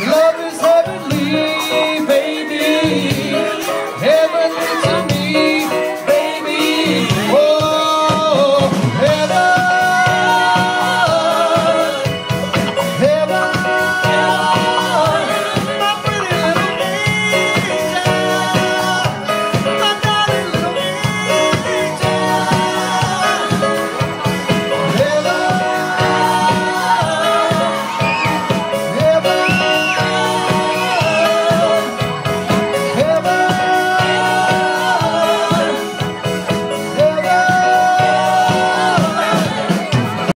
Love